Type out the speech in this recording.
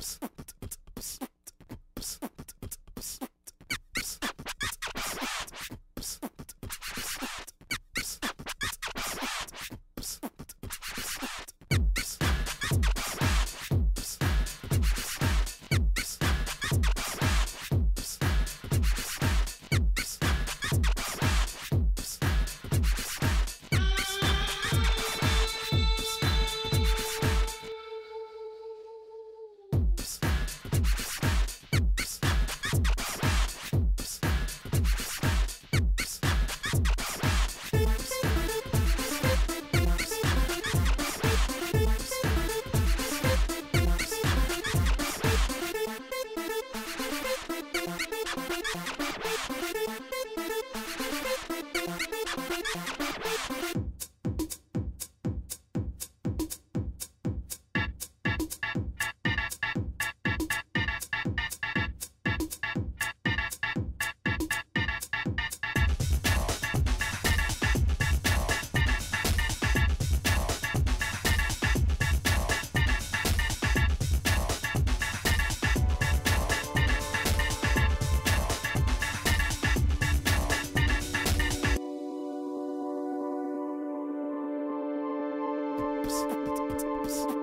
Psst, psst, psst, psst. アハハハハ! News.